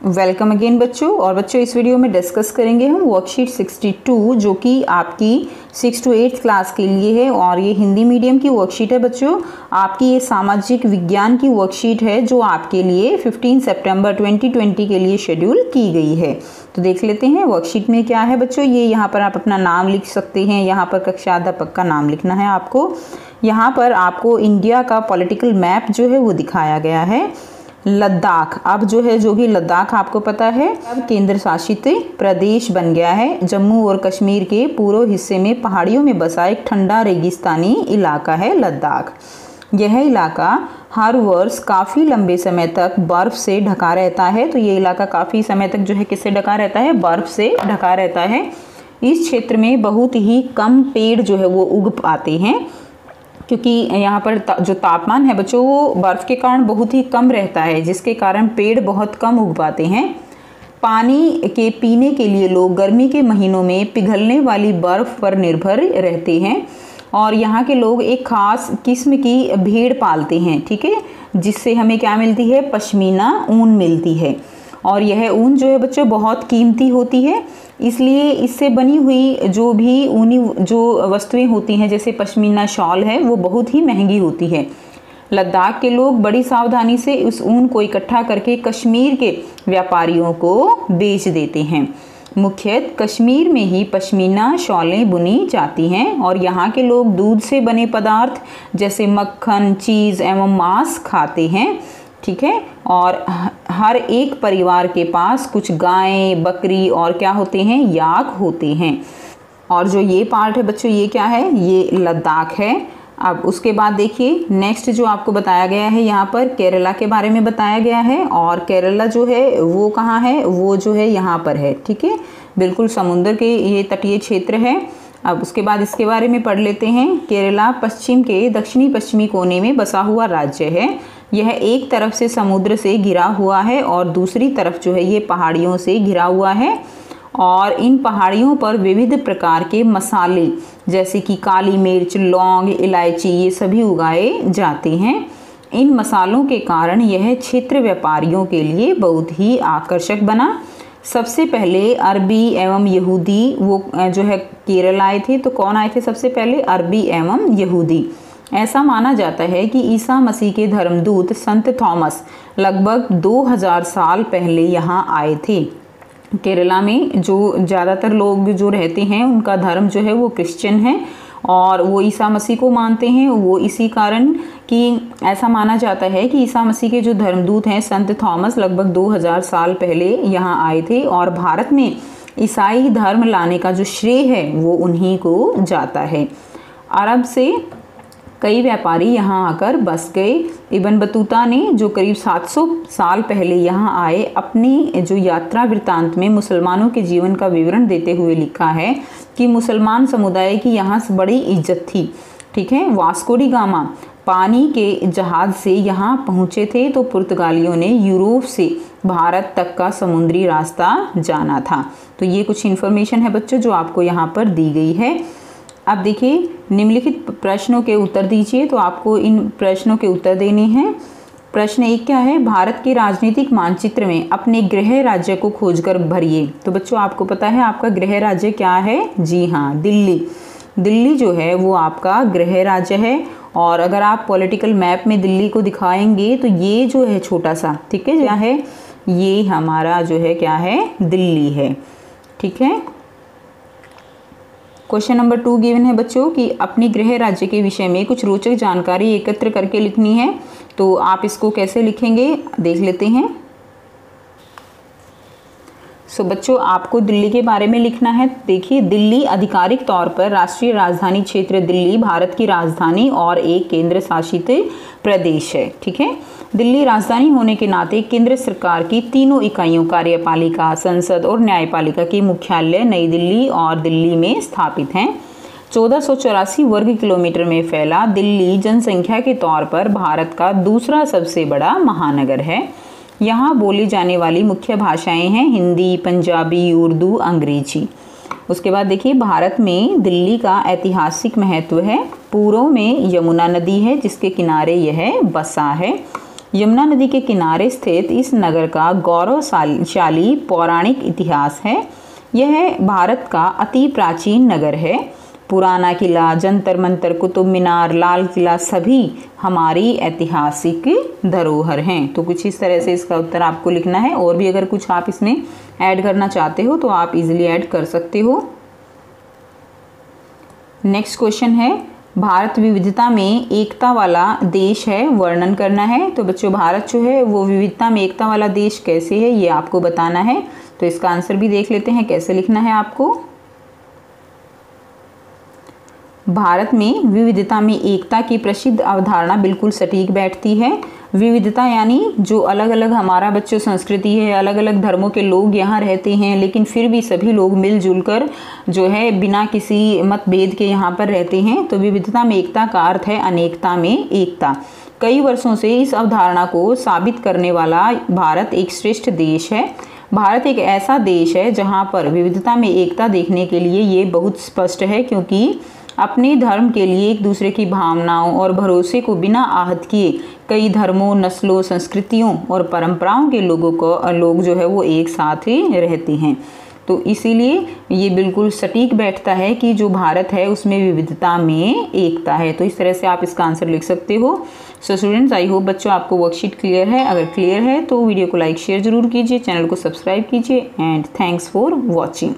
Welcome again बच्चों। और बच्चों, इस वीडियो में डिस्कस करेंगे हम वर्कशीट 62 जो कि आपकी सिक्स टू एट्थ क्लास के लिए है, और ये हिंदी मीडियम की वर्कशीट है बच्चों। आपकी ये सामाजिक विज्ञान की वर्कशीट है, जो आपके लिए 15 सितंबर 2020 के लिए शेड्यूल की गई है। तो देख लेते हैं वर्कशीट में क्या है बच्चों। ये यहाँ पर आप अपना नाम लिख सकते हैं। यहाँ पर कक्षा अध्यापक का नाम लिखना है आपको। यहाँ पर आपको इंडिया का पॉलिटिकल मैप जो है वो दिखाया गया है। लद्दाख। अब जो है, जो कि लद्दाख, आपको पता है, अब केंद्र शासित प्रदेश बन गया है। जम्मू और कश्मीर के पूर्व हिस्से में पहाड़ियों में बसा एक ठंडा रेगिस्तानी इलाका है लद्दाख। यह इलाका हर वर्ष काफ़ी लंबे समय तक बर्फ़ से ढका रहता है। तो ये इलाका काफ़ी समय तक जो है, किससे ढका रहता है? बर्फ़ से ढका रहता है। इस क्षेत्र में बहुत ही कम पेड़ जो है, वो उग पाते हैं। क्योंकि यहाँ पर ता, जो तापमान है बच्चों वो बर्फ़ के कारण बहुत ही कम रहता है जिसके कारण पेड़ बहुत कम उग पाते हैं। पानी के पीने के लिए लोग गर्मी के महीनों में पिघलने वाली बर्फ़ पर निर्भर रहते हैं और यहाँ के लोग एक ख़ास किस्म की भेड़ पालते हैं ठीक है? जिससे हमें क्या मिलती है? पश्मीना ऊन मिलती है। और यह ऊन जो है बच्चों, बहुत कीमती होती है। इसलिए इससे बनी हुई जो भी ऊनी, जो वस्तुएँ होती हैं, जैसे पश्मीना शॉल है, वो बहुत ही महँगी होती है। लद्दाख के लोग बड़ी सावधानी से उस ऊन को इकट्ठा करके कश्मीर के व्यापारियों को बेच देते हैं। मुख्यत कश्मीर में ही पश्मीना शॉलें बुनी जाती हैं और यहाँ के लोग दूध से बने पदार्थ, जैसे मक्खन, चीज़ एवं मांस खाते हैं, ठीक है? और हर एक परिवार के पास कुछ गायें, बकरी और क्या होते हैं? याक होते हैं। और जो ये पार्ट है बच्चों, ये क्या है? ये लद्दाख है। अब उसके बाद देखिए नेक्स्ट जो आपको बताया गया है यहाँ पर, केरला के बारे में बताया गया है। और केरला जो है, वो कहाँ है? वो जो है यहाँ पर है, ठीक है? बिल्कुल समुद्र के ये तटीय क्षेत्र है। अब उसके बाद इसके बारे में पढ़ लेते हैं। केरला पश्चिम के दक्षिणी पश्चिमी कोने में बसा हुआ राज्य है। यह एक तरफ़ से समुद्र से घिरा हुआ है और दूसरी तरफ़ जो है ये पहाड़ियों से घिरा हुआ है और इन पहाड़ियों पर विविध प्रकार के मसाले, जैसे कि काली मिर्च, लौंग, इलायची, ये सभी उगाए जाते हैं। इन मसालों के कारण यह क्षेत्र व्यापारियों के लिए बहुत ही आकर्षक बना। सबसे पहले अरबी एवं यहूदी, वो जो है केरल आए थे तो कौन आए थे सबसे पहले? अरबी एवं यहूदी। ऐसा माना जाता है कि ईसा मसीह के धर्मदूत संत थॉमस लगभग 2000 साल पहले यहाँ आए थे। केरला में जो ज़्यादातर लोग जो रहते हैं, उनका धर्म जो है वो क्रिश्चियन है और वो ईसा मसीह को मानते हैं। वो इसी कारण कि ऐसा माना जाता है कि ईसा मसीह के जो धर्मदूत हैं, संत थॉमस लगभग 2000 साल पहले यहाँ आए थे और भारत में ईसाई धर्म लाने का जो श्रेय है, वो उन्हीं को जाता है। अरब से कई व्यापारी यहाँ आकर बस गए। इबन बतूता ने जो करीब 700 साल पहले यहाँ आए, अपनी जो यात्रा वृत्तांत में मुसलमानों के जीवन का विवरण देते हुए लिखा है कि मुसलमान समुदाय की यहाँ से बड़ी इज़्ज़त थी। ठीक है वास्कोडी गामा, पानी के जहाज़ से यहाँ पहुँचे थे तो पुर्तगालियों ने यूरोप से भारत तक का समुद्री रास्ता जाना था। तो ये कुछ इन्फॉर्मेशन है बच्चों जो आपको यहाँ पर दी गई है। अब देखिए, निम्नलिखित प्रश्नों के उत्तर दीजिए तो आपको इन प्रश्नों के उत्तर देने हैं। प्रश्न एक क्या है? भारत के राजनीतिक मानचित्र में अपने गृह राज्य को खोजकर भरिए। तो बच्चों, आपको पता है आपका गृह राज्य क्या है? जी हाँ दिल्ली। दिल्ली जो है, वो आपका गृह राज्य है। और अगर आप पॉलिटिकल मैप में दिल्ली को दिखाएँगे तो ये जो है छोटा सा, ठीक है, क्या है? ये हमारा जो है, क्या है? दिल्ली है। ठीक है? क्वेश्चन नंबर टू गिवन है बच्चों कि अपने गृह राज्य के विषय में कुछ रोचक जानकारी एकत्र करके लिखनी है तो आप इसको कैसे लिखेंगे, देख लेते हैं। सो बच्चों, आपको दिल्ली के बारे में लिखना है। देखिए, दिल्ली आधिकारिक तौर पर राष्ट्रीय राजधानी क्षेत्र दिल्ली, भारत की राजधानी और एक केंद्र शासित प्रदेश है। ठीक है? दिल्ली राजधानी होने के नाते केंद्र सरकार की तीनों इकाइयों, कार्यपालिका, संसद और न्यायपालिका की मुख्यालय नई दिल्ली और दिल्ली में स्थापित हैं। चौदह वर्ग किलोमीटर में फैला दिल्ली जनसंख्या के तौर पर भारत का दूसरा सबसे बड़ा महानगर है। यहाँ बोली जाने वाली मुख्य भाषाएँ हैं हिंदी, पंजाबी, उर्दू, अंग्रेज़ी। उसके बाद देखिए, भारत में दिल्ली का ऐतिहासिक महत्व है। पूर्व में यमुना नदी है, जिसके किनारे यह बसा है। यमुना नदी के किनारे स्थित इस नगर का गौरवशाली पौराणिक इतिहास है। यह भारत का अति प्राचीन नगर है। पुराना किला, जंतर मंतर, कुतुब मीनार, लाल किला सभी हमारी ऐतिहासिक धरोहर हैं। तो कुछ इस तरह से इसका उत्तर आपको लिखना है और भी अगर कुछ आप इसमें ऐड करना चाहते हो तो आप इजीली ऐड कर सकते हो। नेक्स्ट क्वेश्चन है, भारत विविधता में एकता वाला देश है, वर्णन करना है। तो बच्चों, भारत जो है, वो विविधता में एकता वाला देश कैसे है, ये आपको बताना है। तो इसका आंसर भी देख लेते हैं, कैसे लिखना है आपको। भारत में विविधता में एकता की प्रसिद्ध अवधारणा बिल्कुल सटीक बैठती है। विविधता यानी जो अलग अलग हमारा बच्चों संस्कृति है अलग अलग धर्मों के लोग यहाँ रहते हैं, लेकिन फिर भी सभी लोग मिलजुल कर जो है बिना किसी मतभेद के यहाँ पर रहते हैं। तो विविधता में एकता का अर्थ है अनेकता में एकता। कई वर्षों से इस अवधारणा को साबित करने वाला भारत एक श्रेष्ठ देश है। भारत एक ऐसा देश है जहाँ पर विविधता में एकता देखने के लिए ये बहुत स्पष्ट है क्योंकि अपने धर्म के लिए एक दूसरे की भावनाओं और भरोसे को बिना आहत किए कई धर्मों, नस्लों, संस्कृतियों और परंपराओं के लोगों को लोग जो है वो एक साथ ही रहते हैं। तो इसीलिए ये बिल्कुल सटीक बैठता है कि जो भारत है उसमें विविधता में एकता है। तो इस तरह से आप इसका आंसर लिख सकते हो। सो स्टूडेंट्स आई होप बच्चों, आपको वर्कशीट क्लियर है। अगर क्लियर है तो वीडियो को लाइक शेयर ज़रूर कीजिए। चैनल को सब्सक्राइब कीजिए। And thanks for watching